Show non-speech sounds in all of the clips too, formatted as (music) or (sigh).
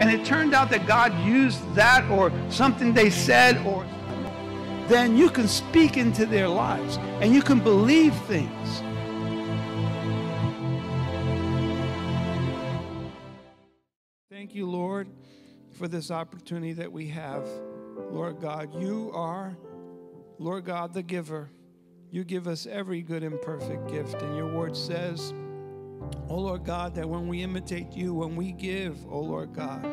and it turned out that God used that or something they said or then you can speak into their lives and you can believe things. Thank you, Lord, for this opportunity that we have. Lord God, you are, Lord God, the giver. You give us every good and perfect gift. And your word says, Oh Lord God, that when we imitate you, when we give, oh Lord God,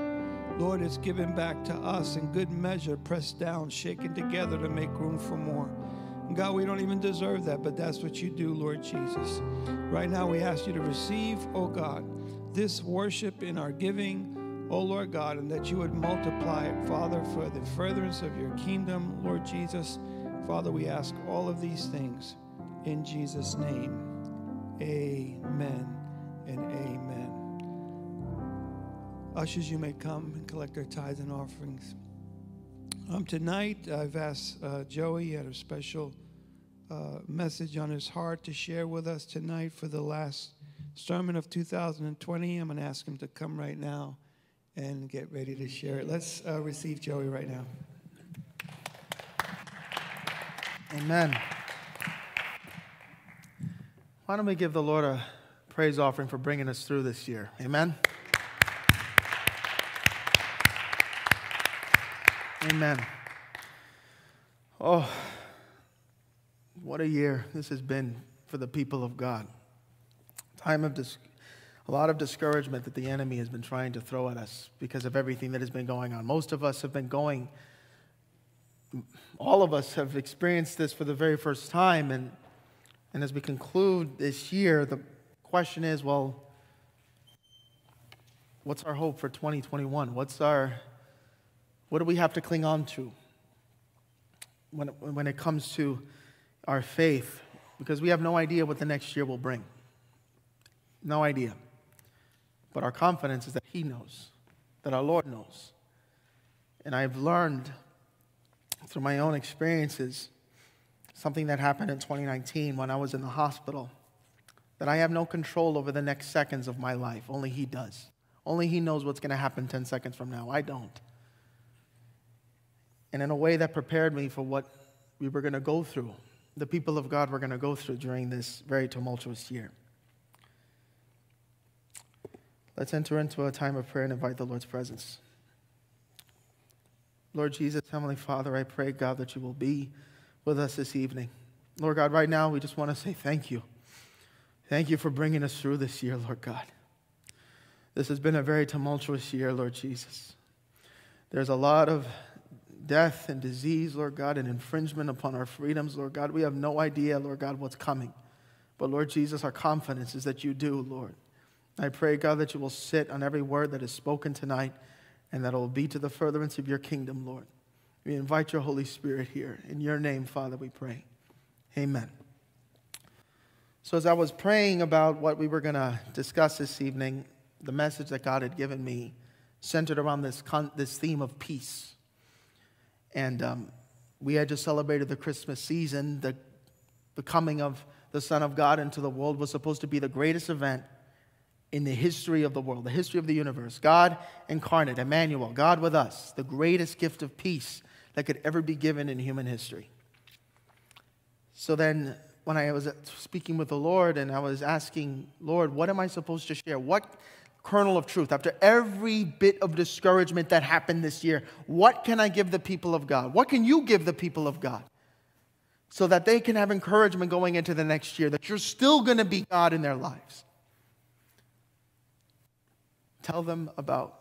Lord, it's given back to us in good measure, pressed down, shaken together to make room for more. God, we don't even deserve that, but that's what you do, Lord Jesus. Right now, we ask you to receive, oh God, this worship in our giving, oh Lord God, and that you would multiply it, Father, for the furtherance of your kingdom, Lord Jesus. Father, we ask all of these things in Jesus' name. Amen and amen. Ushers, you may come and collect our tithes and offerings. Um, tonight, I've asked uh, Joey, he had a special uh, message on his heart to share with us tonight for the last sermon of 2020. I'm going to ask him to come right now and get ready to share it. Let's uh, receive Joey right now. Amen. Why don't we give the Lord a praise offering for bringing us through this year? Amen. Amen. Oh, what a year this has been for the people of God. Time of dis- a lot of discouragement that the enemy has been trying to throw at us because of everything that has been going on. Most of us have been going, all of us have experienced this for the very first time. And, and as we conclude this year, the question is well, what's our hope for 2021? What's our what do we have to cling on to when, when it comes to our faith? Because we have no idea what the next year will bring. No idea. But our confidence is that He knows, that our Lord knows. And I've learned through my own experiences something that happened in 2019 when I was in the hospital that I have no control over the next seconds of my life. Only He does. Only He knows what's going to happen 10 seconds from now. I don't and in a way that prepared me for what we were going to go through, the people of God were going to go through during this very tumultuous year. Let's enter into a time of prayer and invite the Lord's presence. Lord Jesus, Heavenly Father, I pray, God, that you will be with us this evening. Lord God, right now, we just want to say thank you. Thank you for bringing us through this year, Lord God. This has been a very tumultuous year, Lord Jesus. There's a lot of death and disease, Lord God, and infringement upon our freedoms, Lord God. We have no idea, Lord God, what's coming. But Lord Jesus, our confidence is that you do, Lord. I pray, God, that you will sit on every word that is spoken tonight and that it will be to the furtherance of your kingdom, Lord. We invite your Holy Spirit here. In your name, Father, we pray. Amen. So, as I was praying about what we were going to discuss this evening, the message that God had given me centered around this, con- this theme of peace. And um, we had just celebrated the Christmas season. The, the coming of the Son of God into the world was supposed to be the greatest event in the history of the world, the history of the universe. God incarnate, Emmanuel, God with us, the greatest gift of peace that could ever be given in human history. So then, when I was speaking with the Lord and I was asking, Lord, what am I supposed to share? What kernel of truth, after every bit of discouragement that happened this year, what can I give the people of God? What can you give the people of God? So that they can have encouragement going into the next year, that you're still going to be God in their lives. Tell them about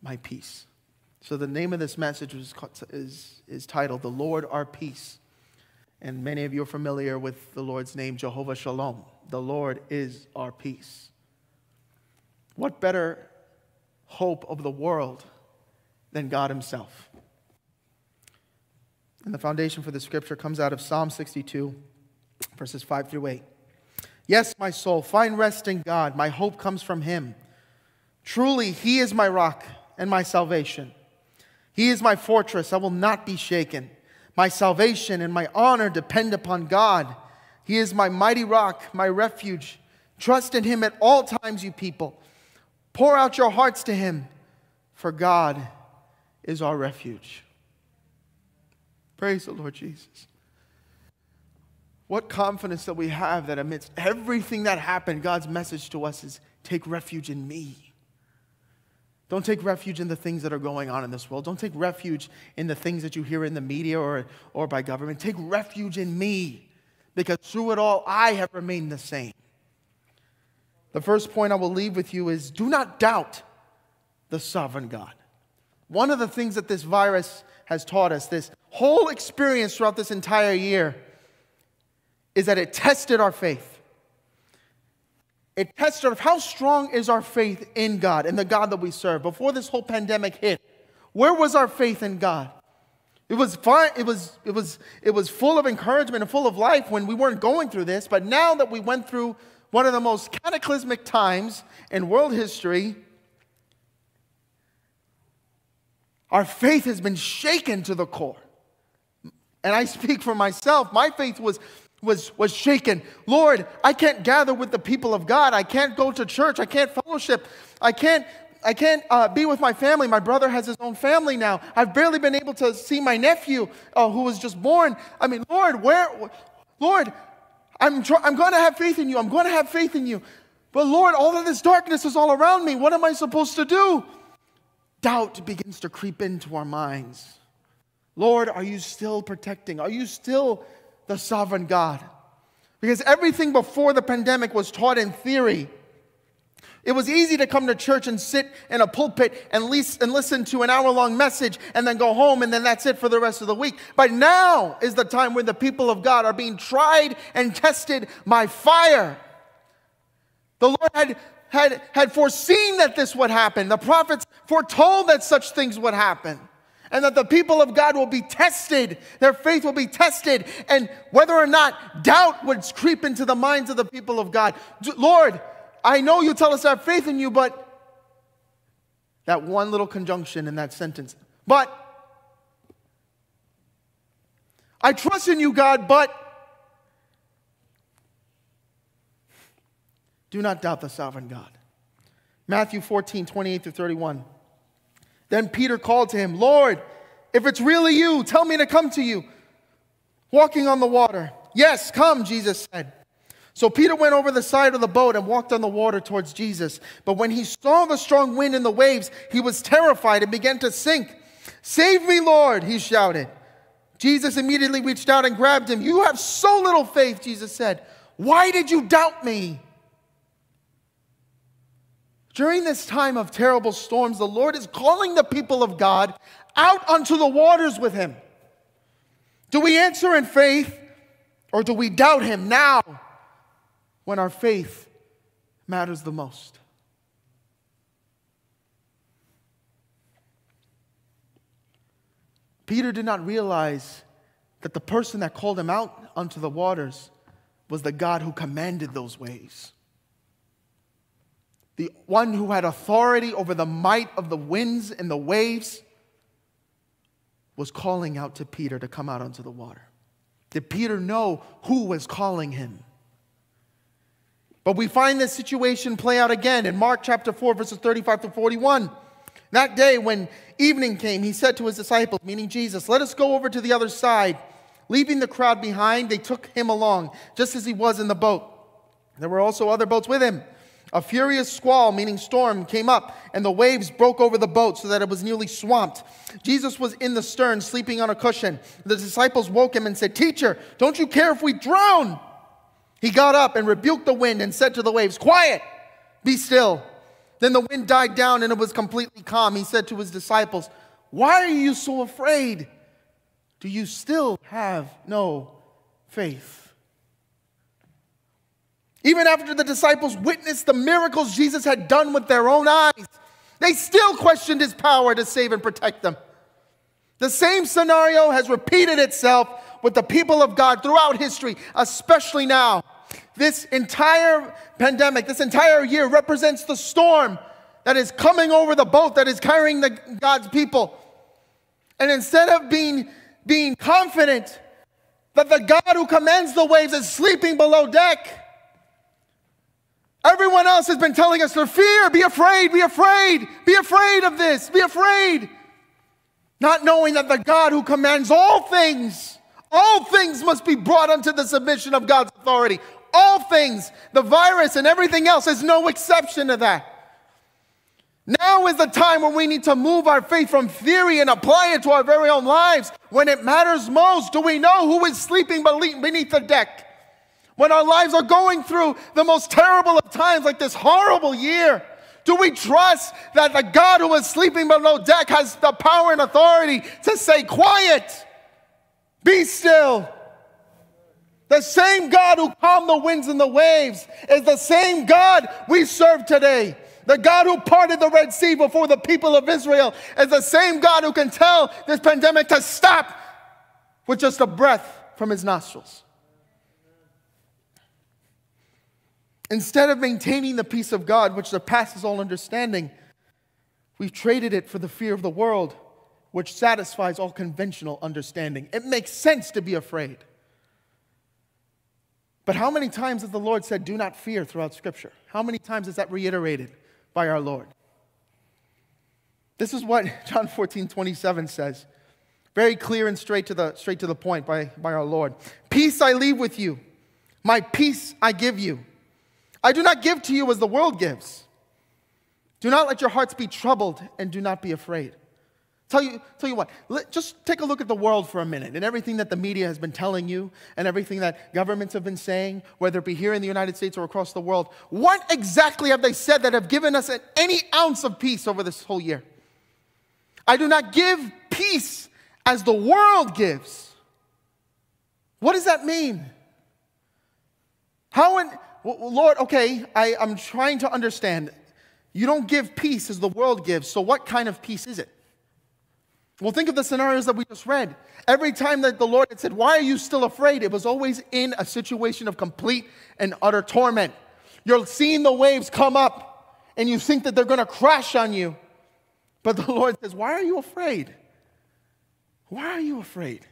my peace. So the name of this message is, is, is titled The Lord Our Peace. And many of you are familiar with the Lord's name, Jehovah Shalom. The Lord is our peace. What better hope of the world than God Himself? And the foundation for the scripture comes out of Psalm 62, verses 5 through 8. Yes, my soul, find rest in God. My hope comes from Him. Truly, He is my rock and my salvation. He is my fortress. I will not be shaken. My salvation and my honor depend upon God. He is my mighty rock, my refuge. Trust in Him at all times, you people. Pour out your hearts to him. for God is our refuge. Praise the Lord Jesus. What confidence that we have that amidst everything that happened, God's message to us is take refuge in me. Don't take refuge in the things that are going on in this world. Don't take refuge in the things that you hear in the media or, or by government. Take refuge in me because through it all, I have remained the same. The first point I will leave with you is do not doubt the sovereign God. One of the things that this virus has taught us, this whole experience throughout this entire year, is that it tested our faith. It tested how strong is our faith in God and the God that we serve. Before this whole pandemic hit, where was our faith in God? It was it was, it was, it was full of encouragement and full of life when we weren't going through this, but now that we went through one of the most cataclysmic times in world history, our faith has been shaken to the core. And I speak for myself. My faith was, was, was shaken. Lord, I can't gather with the people of God. I can't go to church. I can't fellowship. I can't, I can't uh, be with my family. My brother has his own family now. I've barely been able to see my nephew uh, who was just born. I mean, Lord, where, Lord, I'm, tr- I'm going to have faith in you. I'm going to have faith in you. But Lord, all of this darkness is all around me. What am I supposed to do? doubt begins to creep into our minds. Lord, are you still protecting? Are you still the sovereign God? Because everything before the pandemic was taught in theory. It was easy to come to church and sit in a pulpit and, and listen to an hour long message and then go home and then that's it for the rest of the week. But now is the time when the people of God are being tried and tested by fire. The Lord had had, had foreseen that this would happen. The prophets foretold that such things would happen. And that the people of God will be tested, their faith will be tested, and whether or not doubt would creep into the minds of the people of God. Lord, I know you tell us to have faith in you, but that one little conjunction in that sentence, but I trust in you, God, but Do not doubt the sovereign God. Matthew 14, 28 through 31. Then Peter called to him, Lord, if it's really you, tell me to come to you. Walking on the water. Yes, come, Jesus said. So Peter went over the side of the boat and walked on the water towards Jesus. But when he saw the strong wind and the waves, he was terrified and began to sink. Save me, Lord, he shouted. Jesus immediately reached out and grabbed him. You have so little faith, Jesus said. Why did you doubt me? During this time of terrible storms, the Lord is calling the people of God out onto the waters with Him. Do we answer in faith or do we doubt Him now when our faith matters the most? Peter did not realize that the person that called him out onto the waters was the God who commanded those waves the one who had authority over the might of the winds and the waves, was calling out to Peter to come out onto the water. Did Peter know who was calling him? But we find this situation play out again in Mark chapter 4, verses 35 to 41. That day, when evening came, he said to his disciples, meaning Jesus, Let us go over to the other side. Leaving the crowd behind, they took him along, just as he was in the boat. There were also other boats with him. A furious squall, meaning storm, came up, and the waves broke over the boat so that it was nearly swamped. Jesus was in the stern, sleeping on a cushion. The disciples woke him and said, Teacher, don't you care if we drown? He got up and rebuked the wind and said to the waves, Quiet, be still. Then the wind died down and it was completely calm. He said to his disciples, Why are you so afraid? Do you still have no faith? Even after the disciples witnessed the miracles Jesus had done with their own eyes, they still questioned his power to save and protect them. The same scenario has repeated itself with the people of God throughout history, especially now. This entire pandemic, this entire year represents the storm that is coming over the boat that is carrying the, God's people. And instead of being, being confident that the God who commands the waves is sleeping below deck, Everyone else has been telling us to fear, be afraid, be afraid, be afraid of this, be afraid. Not knowing that the God who commands all things, all things must be brought unto the submission of God's authority. All things, the virus and everything else is no exception to that. Now is the time when we need to move our faith from theory and apply it to our very own lives. When it matters most, do we know who is sleeping beneath the deck? When our lives are going through the most terrible of times, like this horrible year, do we trust that the God who is sleeping below deck has the power and authority to say, Quiet, be still? The same God who calmed the winds and the waves is the same God we serve today. The God who parted the Red Sea before the people of Israel is the same God who can tell this pandemic to stop with just a breath from his nostrils. Instead of maintaining the peace of God, which surpasses all understanding, we've traded it for the fear of the world, which satisfies all conventional understanding. It makes sense to be afraid. But how many times has the Lord said, Do not fear throughout Scripture? How many times is that reiterated? by our Lord. This is what (laughs) John 14, 27 says. Very clear and straight to the, straight to the point by, by our Lord. Peace I leave with you, my peace I give you. I do not give to you as the world gives. Do not let your hearts be troubled and do not be afraid. Tell you, tell you what, let, just take a look at the world for a minute and everything that the media has been telling you and everything that governments have been saying, whether it be here in the United States or across the world. What exactly have they said that have given us any ounce of peace over this whole year? I do not give peace as the world gives. What does that mean? How, in, well, Lord, okay, I, I'm trying to understand. You don't give peace as the world gives, so what kind of peace is it? Well, think of the scenarios that we just read. Every time that the Lord had said, Why are you still afraid? It was always in a situation of complete and utter torment. You're seeing the waves come up and you think that they're going to crash on you. But the (laughs) Lord says, Why are you afraid? Why are you afraid?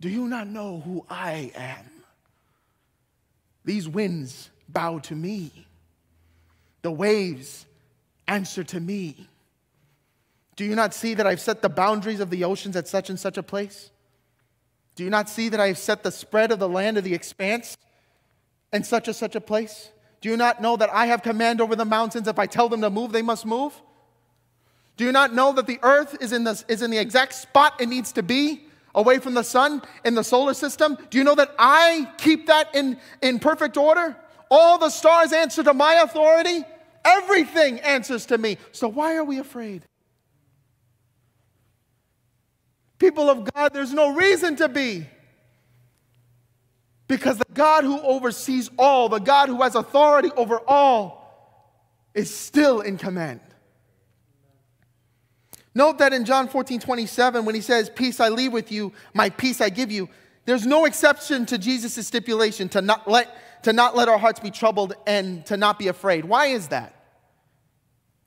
Do you not know who I am? These winds bow to me, the waves answer to me. Do you not see that I've set the boundaries of the oceans at such and such a place? Do you not see that I have set the spread of the land of the expanse in such and such a place? Do you not know that I have command over the mountains? If I tell them to move, they must move? Do you not know that the earth is in the, is in the exact spot it needs to be, away from the sun in the solar system? Do you know that I keep that in, in perfect order? All the stars answer to my authority. Everything answers to me. So why are we afraid? People of God, there's no reason to be. Because the God who oversees all, the God who has authority over all, is still in command. Note that in John 14, 27, when he says, Peace I leave with you, my peace I give you, there's no exception to Jesus' stipulation to not, let, to not let our hearts be troubled and to not be afraid. Why is that?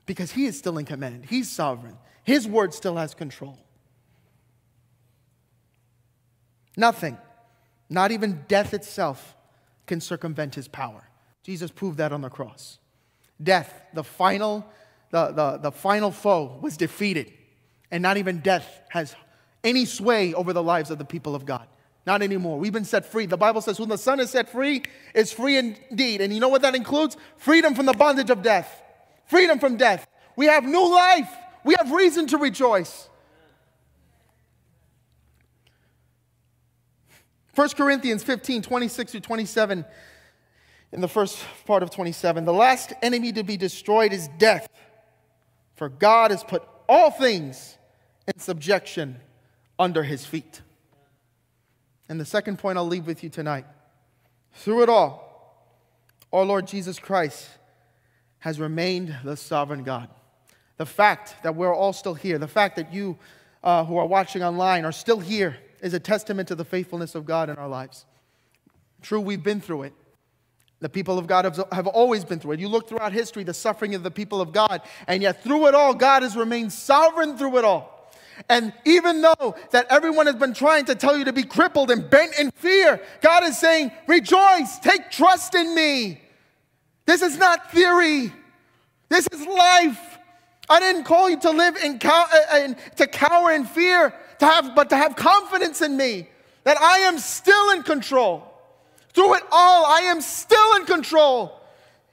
Because he is still in command, he's sovereign, his word still has control. Nothing, not even death itself, can circumvent his power. Jesus proved that on the cross. Death, the final, the, the, the final foe, was defeated. And not even death has any sway over the lives of the people of God. Not anymore. We've been set free. The Bible says, when the Son is set free, is free indeed. And you know what that includes? Freedom from the bondage of death. Freedom from death. We have new life. We have reason to rejoice. 1 Corinthians 15, 26 to 27, in the first part of 27. The last enemy to be destroyed is death, for God has put all things in subjection under his feet. And the second point I'll leave with you tonight through it all, our Lord Jesus Christ has remained the sovereign God. The fact that we're all still here, the fact that you uh, who are watching online are still here is a testament to the faithfulness of God in our lives. True, we've been through it. The people of God have, have always been through it. You look throughout history, the suffering of the people of God, and yet through it all, God has remained sovereign through it all. And even though that everyone has been trying to tell you to be crippled and bent in fear, God is saying, Rejoice, take trust in me. This is not theory. This is life. I didn't call you to live in, cow- uh, in to cower in fear, to have, but to have confidence in me that I am still in control. Through it all, I am still in control.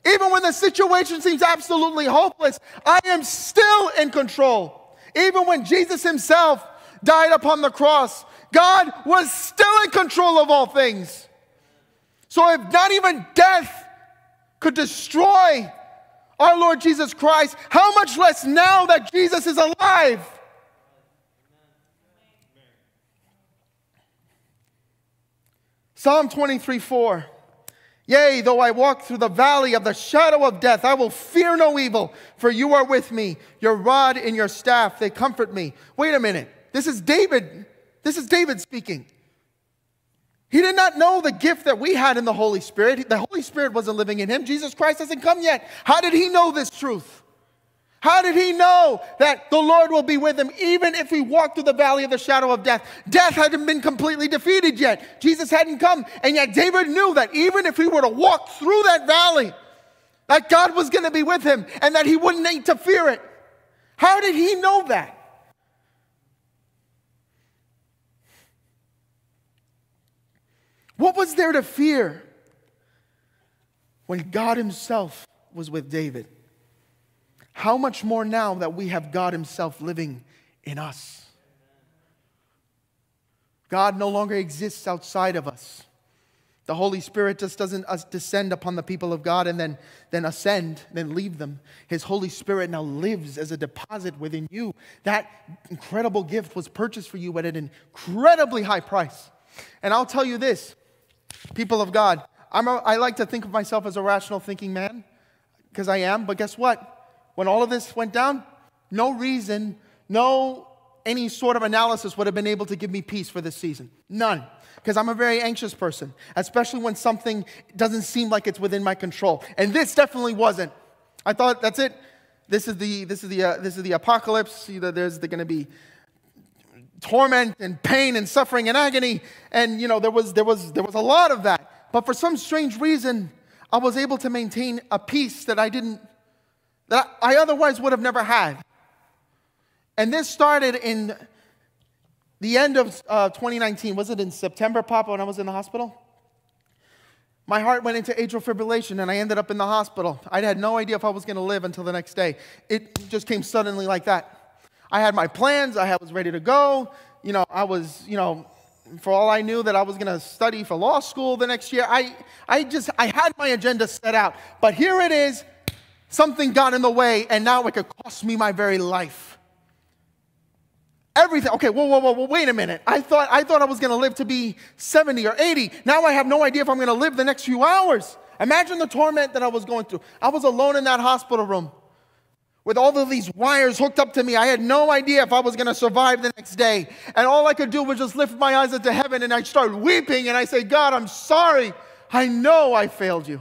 Even when the situation seems absolutely hopeless, I am still in control. Even when Jesus himself died upon the cross, God was still in control of all things. So if not even death could destroy our Lord Jesus Christ, how much less now that Jesus is alive? Psalm 23 4. Yea, though I walk through the valley of the shadow of death, I will fear no evil, for you are with me. Your rod and your staff, they comfort me. Wait a minute. This is David. This is David speaking. He did not know the gift that we had in the Holy Spirit. The Holy Spirit wasn't living in him. Jesus Christ hasn't come yet. How did he know this truth? How did he know that the Lord will be with him even if he walked through the valley of the shadow of death? Death hadn't been completely defeated yet. Jesus hadn't come. And yet David knew that even if he were to walk through that valley, that God was going to be with him and that he wouldn't need to fear it. How did he know that? What was there to fear when God Himself was with David? How much more now that we have God Himself living in us? God no longer exists outside of us. The Holy Spirit just doesn't descend upon the people of God and then, then ascend, then leave them. His Holy Spirit now lives as a deposit within you. That incredible gift was purchased for you at an incredibly high price. And I'll tell you this people of God, I'm a, I like to think of myself as a rational thinking man because I am, but guess what? When all of this went down, no reason, no any sort of analysis would have been able to give me peace for this season. None. Because I'm a very anxious person, especially when something doesn't seem like it's within my control. And this definitely wasn't. I thought, that's it. This is the, this is the, uh, this is the apocalypse. You know, there's going to be torment and pain and suffering and agony. And, you know, there was, there, was, there was a lot of that. But for some strange reason, I was able to maintain a peace that I didn't, that I otherwise would have never had. And this started in the end of uh, 2019. Was it in September, Papa, when I was in the hospital? My heart went into atrial fibrillation and I ended up in the hospital. I had no idea if I was going to live until the next day. It just came suddenly like that. I had my plans, I was ready to go. You know, I was, you know, for all I knew that I was going to study for law school the next year. I, I just, I had my agenda set out. But here it is, something got in the way, and now it could cost me my very life. Everything. Okay, whoa, whoa, whoa, whoa, wait a minute. I thought, I thought I was going to live to be 70 or 80. Now I have no idea if I'm going to live the next few hours. Imagine the torment that I was going through. I was alone in that hospital room with all of these wires hooked up to me. I had no idea if I was going to survive the next day. And all I could do was just lift my eyes into heaven and I started weeping and I say, God, I'm sorry. I know I failed you.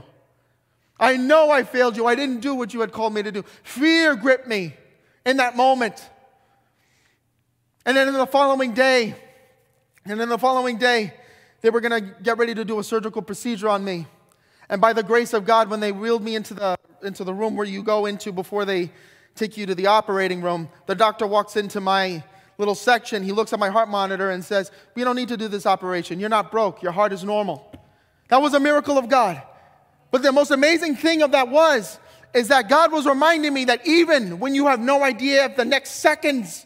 I know I failed you. I didn't do what you had called me to do. Fear gripped me in that moment. And then in the following day, and then the following day, they were going to get ready to do a surgical procedure on me. And by the grace of God, when they wheeled me into the, into the room where you go into before they take you to the operating room. The doctor walks into my little section. He looks at my heart monitor and says, We don't need to do this operation. You're not broke. Your heart is normal. That was a miracle of God. But the most amazing thing of that was, is that God was reminding me that even when you have no idea if the next seconds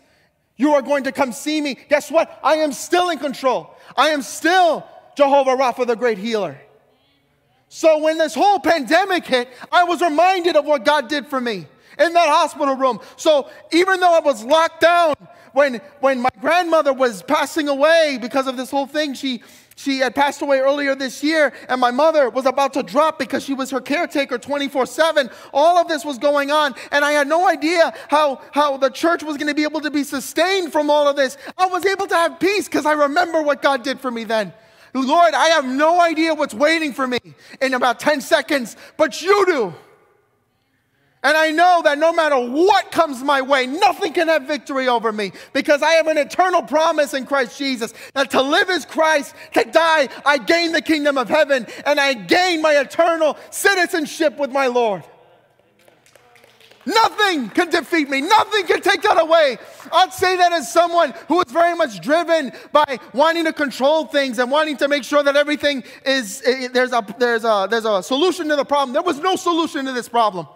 you are going to come see me, guess what? I am still in control. I am still Jehovah Rapha, the great healer. So when this whole pandemic hit, I was reminded of what God did for me in that hospital room. So even though I was locked down, when, when my grandmother was passing away because of this whole thing, she, she had passed away earlier this year, and my mother was about to drop because she was her caretaker 24 7. All of this was going on, and I had no idea how, how the church was going to be able to be sustained from all of this. I was able to have peace because I remember what God did for me then. Lord, I have no idea what's waiting for me in about 10 seconds, but you do. And I know that no matter what comes my way, nothing can have victory over me because I have an eternal promise in Christ Jesus that to live is Christ, to die, I gain the kingdom of heaven, and I gain my eternal citizenship with my Lord. Nothing can defeat me. Nothing can take that away. I'd say that as someone who is very much driven by wanting to control things and wanting to make sure that everything is, eh, there's, a, there's, a, there's a solution to the problem. There was no solution to this problem.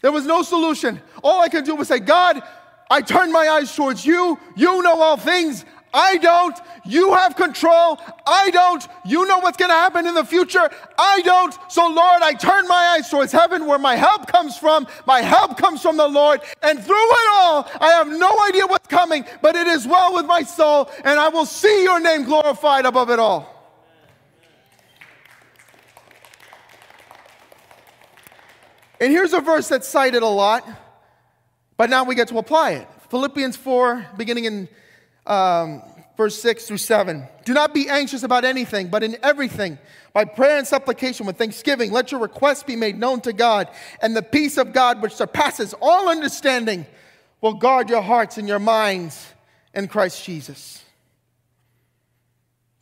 There was no solution. All I could do was say, God, I turn my eyes towards you. You know all things. I don't. You have control. I don't. You know what's going to happen in the future. I don't. So, Lord, I turn my eyes towards heaven where my help comes from. My help comes from the Lord. And through it all, I have no idea what's coming, but it is well with my soul, and I will see your name glorified above it all. And here's a verse that's cited a lot, but now we get to apply it. Philippians 4, beginning in um, verse 6 through 7. Do not be anxious about anything, but in everything, by prayer and supplication with thanksgiving, let your requests be made known to God, and the peace of God, which surpasses all understanding, will guard your hearts and your minds in Christ Jesus.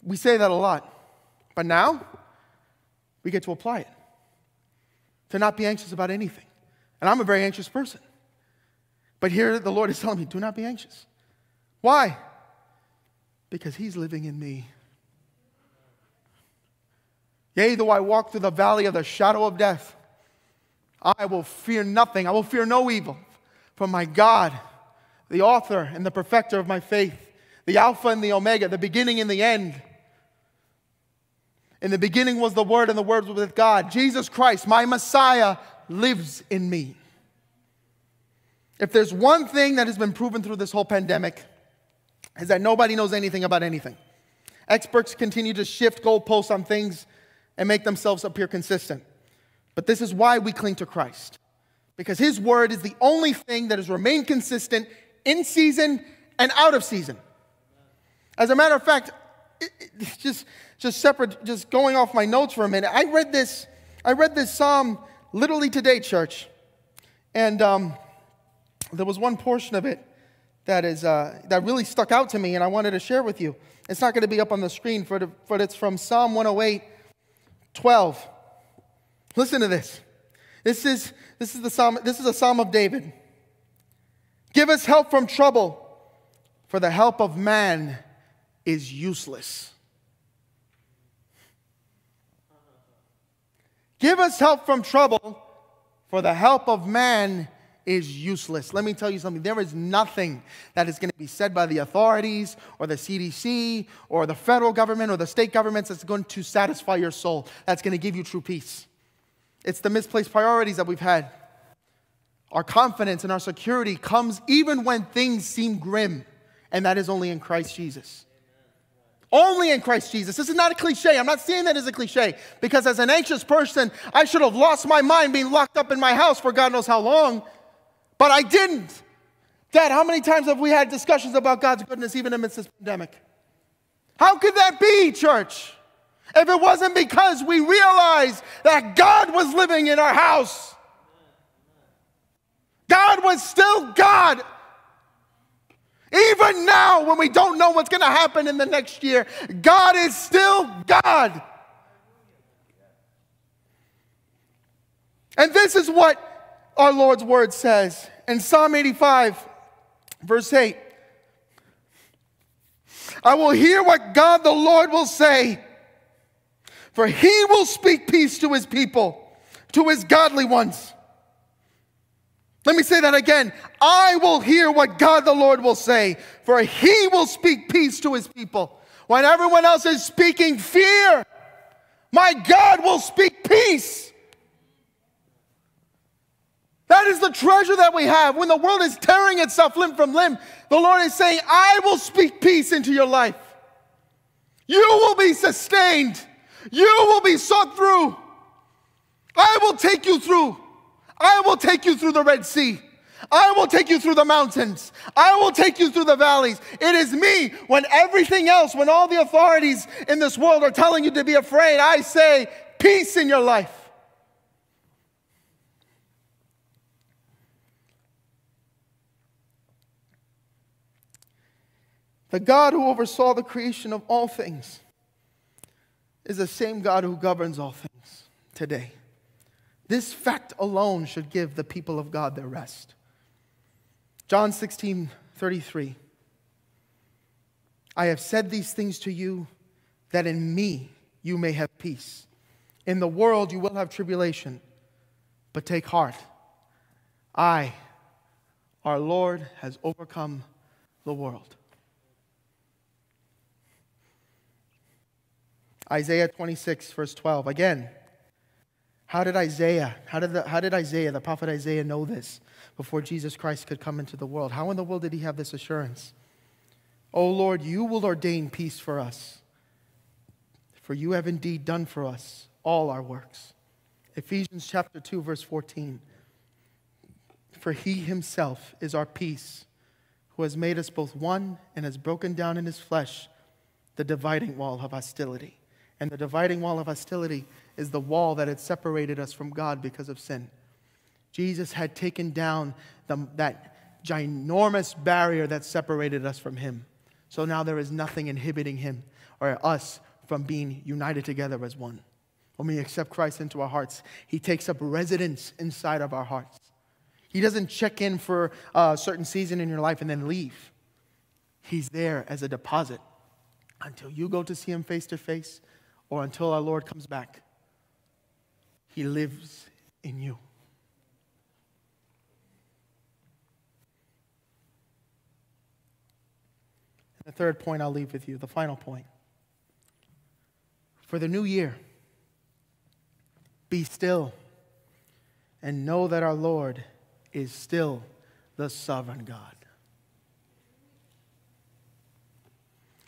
We say that a lot, but now we get to apply it to not be anxious about anything. And I'm a very anxious person. But here the Lord is telling me, do not be anxious. Why? Because He's living in me. Yea, though I walk through the valley of the shadow of death, I will fear nothing. I will fear no evil. For my God, the author and the perfecter of my faith, the Alpha and the Omega, the beginning and the end, in the beginning was the Word, and the Word was with God. Jesus Christ, my Messiah, lives in me. If there's one thing that has been proven through this whole pandemic, is that nobody knows anything about anything. Experts continue to shift goalposts on things and make themselves appear consistent. But this is why we cling to Christ, because His Word is the only thing that has remained consistent in season and out of season. As a matter of fact, it, it, just just separate, just going off my notes for a minute. I read this, I read this psalm literally today, church, and um, there was one portion of it that is uh, that really stuck out to me, and I wanted to share with you. It's not going to be up on the screen, for but it's from Psalm 108, 12. Listen to this. This is this is the psalm. This is a psalm of David. Give us help from trouble, for the help of man is useless. Give us help from trouble, for the help of man is useless. Let me tell you something. There is nothing that is going to be said by the authorities or the CDC or the federal government or the state governments that's going to satisfy your soul, that's going to give you true peace. It's the misplaced priorities that we've had. Our confidence and our security comes even when things seem grim, and that is only in Christ Jesus. Only in Christ Jesus. This is not a cliche. I'm not saying that as a cliche because as an anxious person, I should have lost my mind being locked up in my house for God knows how long, but I didn't. Dad, how many times have we had discussions about God's goodness even amidst this pandemic? How could that be, church? If it wasn't because we realized that God was living in our house. God was still God even now, when we don't know what's going to happen in the next year, God is still God. And this is what our Lord's word says in Psalm 85, verse 8. I will hear what God the Lord will say, for he will speak peace to his people, to his godly ones. Let me say that again. I will hear what God the Lord will say, for he will speak peace to his people. When everyone else is speaking fear, my God will speak peace. That is the treasure that we have. When the world is tearing itself limb from limb, the Lord is saying, I will speak peace into your life. You will be sustained. You will be sought through. I will take you through. I will take you through the Red Sea. I will take you through the mountains. I will take you through the valleys. It is me when everything else, when all the authorities in this world are telling you to be afraid, I say, peace in your life. The God who oversaw the creation of all things is the same God who governs all things today. This fact alone should give the people of God their rest. John 16, 33. I have said these things to you that in me you may have peace. In the world you will have tribulation, but take heart. I, our Lord, has overcome the world. Isaiah 26, verse 12. Again, how did Isaiah, how did, the, how did Isaiah, the prophet Isaiah, know this before Jesus Christ could come into the world? How in the world did he have this assurance? O Lord, you will ordain peace for us, for you have indeed done for us all our works. Ephesians chapter 2, verse 14. For he himself is our peace, who has made us both one and has broken down in his flesh the dividing wall of hostility. And the dividing wall of hostility is the wall that had separated us from God because of sin. Jesus had taken down the, that ginormous barrier that separated us from him. So now there is nothing inhibiting him or us from being united together as one. When we accept Christ into our hearts, he takes up residence inside of our hearts. He doesn't check in for a certain season in your life and then leave. He's there as a deposit until you go to see him face to face or until our Lord comes back. He lives in you. The third point I'll leave with you, the final point. For the new year, be still and know that our Lord is still the sovereign God.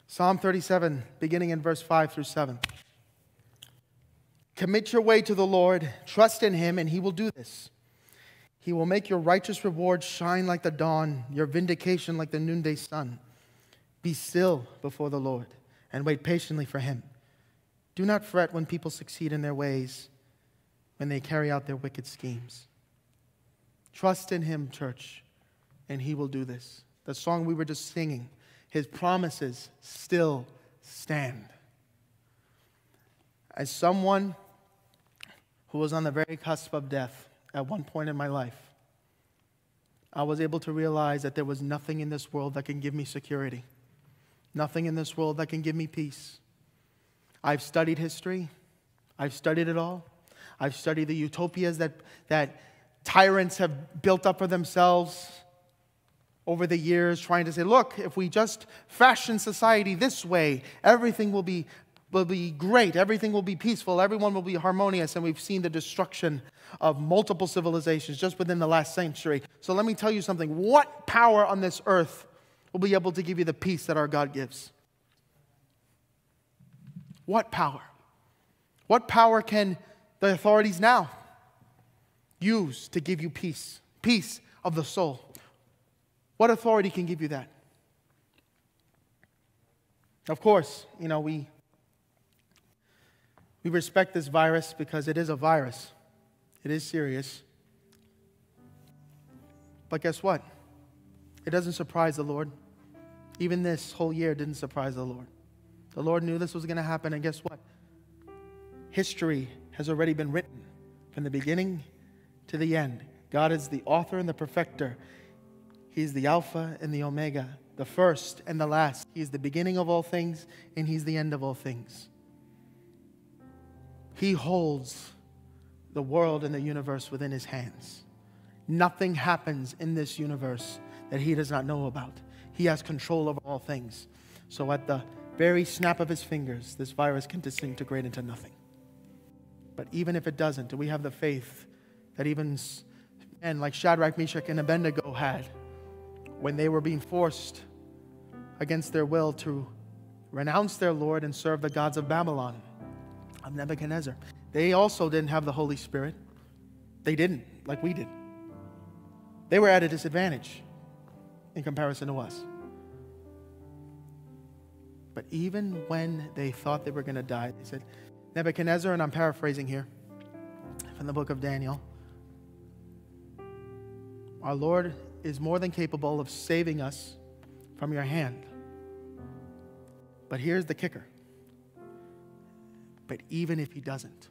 Psalm 37, beginning in verse 5 through 7. Commit your way to the Lord, trust in him, and he will do this. He will make your righteous reward shine like the dawn, your vindication like the noonday sun. Be still before the Lord and wait patiently for him. Do not fret when people succeed in their ways, when they carry out their wicked schemes. Trust in him, church, and he will do this. The song we were just singing, his promises still stand. As someone who was on the very cusp of death at one point in my life, I was able to realize that there was nothing in this world that can give me security nothing in this world that can give me peace. I've studied history, I've studied it all. I've studied the utopias that, that tyrants have built up for themselves over the years, trying to say, look, if we just fashion society this way, everything will be, will be great, everything will be peaceful, everyone will be harmonious. And we've seen the destruction of multiple civilizations just within the last century. So let me tell you something what power on this earth will be able to give you the peace that our God gives. What power? What power can the authorities now use to give you peace? Peace of the soul. What authority can give you that? Of course, you know, we, we respect this virus because it is a virus. It is serious. But guess what? It doesn't surprise the Lord. Even this whole year didn't surprise the Lord. The Lord knew this was going to happen, and guess what? History has already been written from the beginning to the end. God is the author and the perfecter. He's the Alpha and the Omega, the first and the last. He's the beginning of all things, and He's the end of all things. He holds the world and the universe within His hands. Nothing happens in this universe that he does not know about. He has control over all things. So at the very snap of his fingers, this virus can disintegrate into nothing. But even if it doesn't, do we have the faith that even men like Shadrach, Meshach, and Abednego had when they were being forced against their will to renounce their Lord and serve the gods of Babylon, of Nebuchadnezzar? They also didn't have the Holy Spirit. They didn't, like we did. They were at a disadvantage in comparison to us. But even when they thought they were going to die, they said, Nebuchadnezzar, and I'm paraphrasing here from the book of Daniel, our Lord is more than capable of saving us from your hand. But here's the kicker. But even if he doesn't,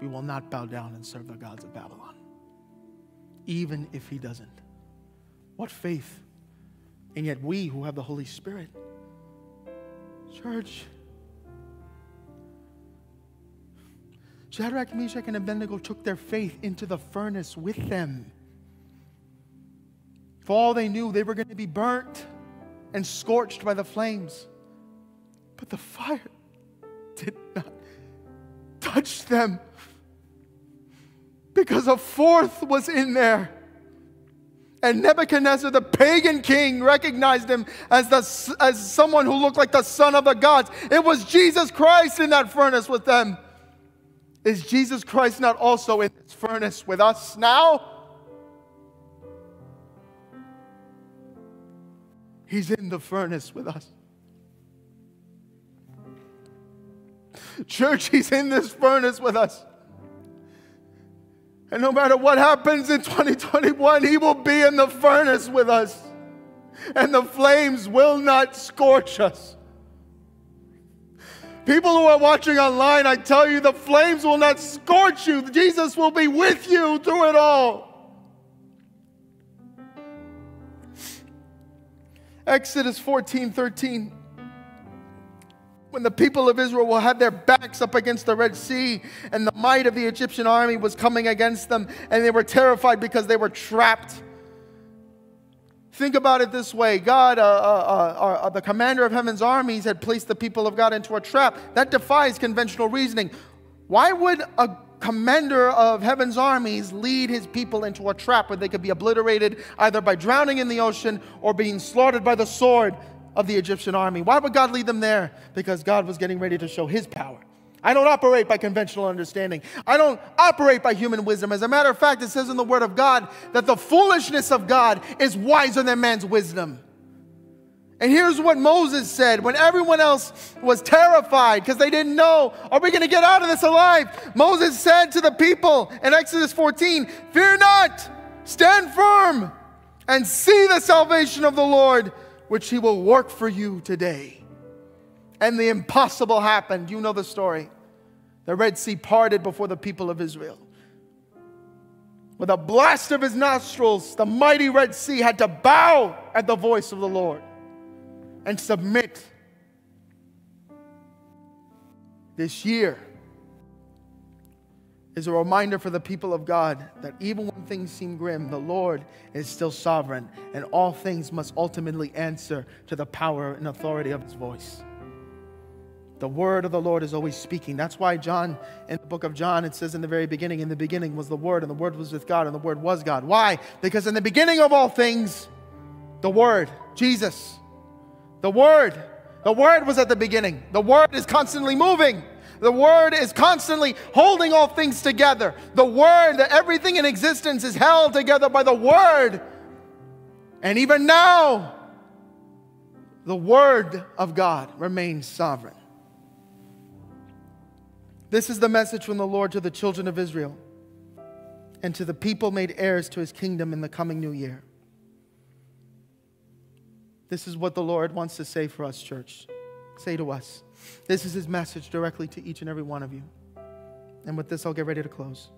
we will not bow down and serve the gods of Babylon. Even if he doesn't. What faith? And yet, we who have the Holy Spirit, church, Shadrach, Meshach, and Abednego took their faith into the furnace with them. For all they knew, they were going to be burnt and scorched by the flames. But the fire (laughs) did not touch them because a fourth was in there. And Nebuchadnezzar, the pagan king, recognized him as, the, as someone who looked like the son of the gods. It was Jesus Christ in that furnace with them. Is Jesus Christ not also in this furnace with us now? He's in the furnace with us. Church, (laughs) He's in this furnace with us. And no matter what happens in (laughs) 2021, He will be in the furnace with us. And the flames will not scorch us. People who are watching online, I tell you, the flames will not scorch you. Jesus will be with you through it all. Exodus 14 13 when the people of Israel will have their backs up against the Red Sea and the might of the Egyptian army was coming against them and they were terrified because they were trapped. Think about it this way God, uh, uh, uh, uh, the commander of heaven's armies, had placed the people of God into a trap. That defies conventional reasoning. Why would a commander of heaven's armies lead his people into a trap where they could be obliterated either by drowning in the ocean or being slaughtered by the sword? Of the Egyptian army. Why would God lead them there? Because God was getting ready to show his power. I don't operate by conventional understanding. I don't operate by human wisdom. As a matter of fact, it says in the Word of God that the foolishness of God is wiser than man's wisdom. And here's what Moses said when everyone else was terrified because they didn't know, are we going to get out of this alive? Moses said to the people in Exodus 14, Fear not, stand firm, and see the salvation of the Lord which he will work for you today. And the impossible happened. You know the story. The Red Sea parted before the people of Israel. With a blast of his nostrils, the mighty Red Sea had to bow at the voice of the Lord and submit. This year, is a reminder for the people of God that even when things seem grim, the Lord is still sovereign, and all things must ultimately answer to the power and authority of His voice. The word of the Lord is always speaking. That's why John, in the book of John, it says in the very beginning, in the beginning was the Word, and the Word was with God, and the Word was God. Why? Because in the beginning of all things, the Word, Jesus, the Word, the Word was at the beginning. The Word is constantly moving. The Word is constantly holding all things together. The Word, that everything in existence is held together by the Word. And even now, the Word of God remains sovereign. This is the message from the Lord to the children of Israel and to the people made heirs to his kingdom in the coming new year. This is what the Lord wants to say for us, church. Say to us. This is his message directly to each and every one of you. And with this, I'll get ready to close.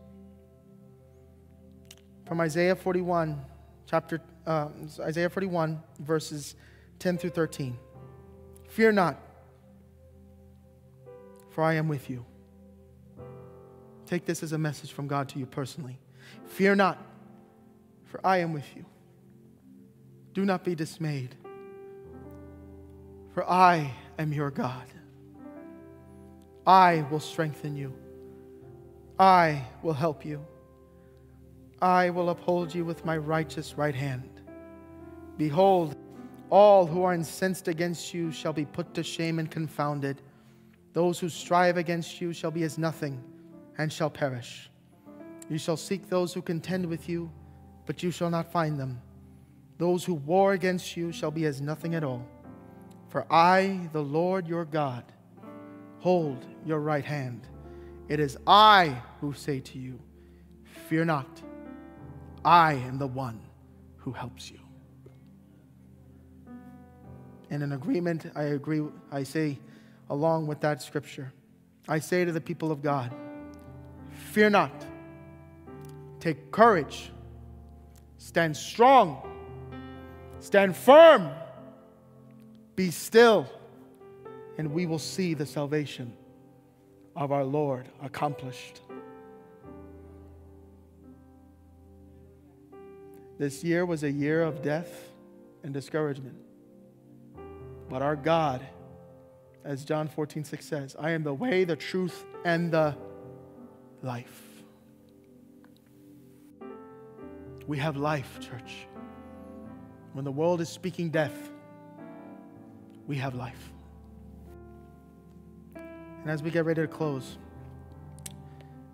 From Isaiah 41, chapter uh, Isaiah 41, verses 10 through 13. Fear not, for I am with you. Take this as a message from God to you personally. Fear not, for I am with you. Do not be dismayed, for I am your God. I will strengthen you. I will help you. I will uphold you with my righteous right hand. Behold, all who are incensed against you shall be put to shame and confounded. Those who strive against you shall be as nothing and shall perish. You shall seek those who contend with you, but you shall not find them. Those who war against you shall be as nothing at all. For I, the Lord your God, hold your right hand. It is I who say to you, Fear not, I am the one who helps you. And in agreement, I agree, I say along with that scripture, I say to the people of God, fear not, take courage, stand strong, stand firm, be still, and we will see the salvation of our Lord accomplished. This year was a year of death and discouragement. But our God, as John 14, 6 says, I am the way, the truth, and the life. We have life, church. When the world is speaking death, we have life. And as we get ready to close,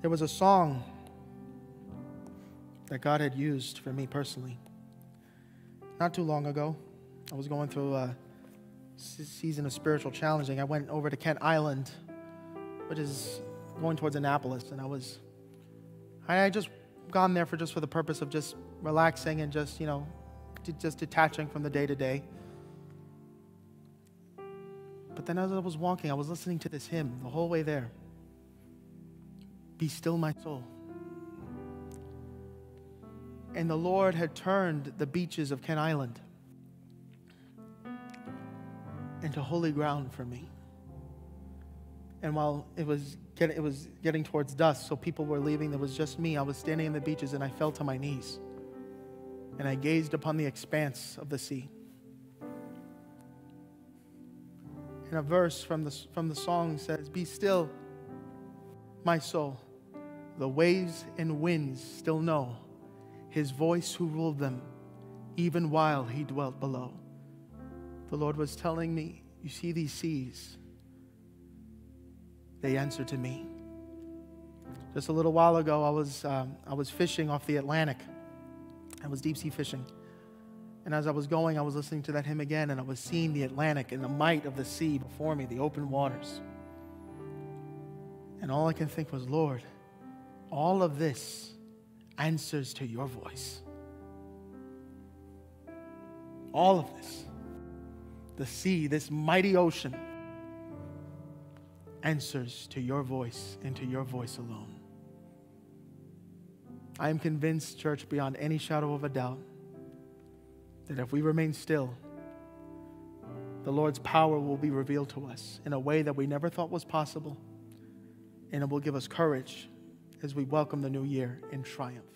there was a song that God had used for me personally. Not too long ago, I was going through a season of spiritual challenging. I went over to Kent Island, which is going towards Annapolis, and I was, I had just gone there for just for the purpose of just relaxing and just, you know, just detaching from the day to day. Then as I was walking, I was listening to this hymn the whole way there Be still, my soul. And the Lord had turned the beaches of Kent Island into holy ground for me. And while it was, get, it was getting towards dusk, so people were leaving, there was just me. I was standing in the beaches and I fell to my knees. And I gazed upon the expanse of the sea. And a verse from the, from the song says, Be still, my soul. The waves and winds still know his voice who ruled them, even while he dwelt below. The Lord was telling me, You see these seas? They answer to me. Just a little while ago, I was, um, I was fishing off the Atlantic. I was deep sea fishing. And as I was going, I was listening to that hymn again, and I was seeing the Atlantic and the might of the sea before me, the open waters. And all I can think was, Lord, all of this answers to your voice. All of this, the sea, this mighty ocean, answers to your voice and to your voice alone. I am convinced, church, beyond any shadow of a doubt that if we remain still, the Lord's power will be revealed to us in a way that we never thought was possible, and it will give us courage as we welcome the new year in triumph.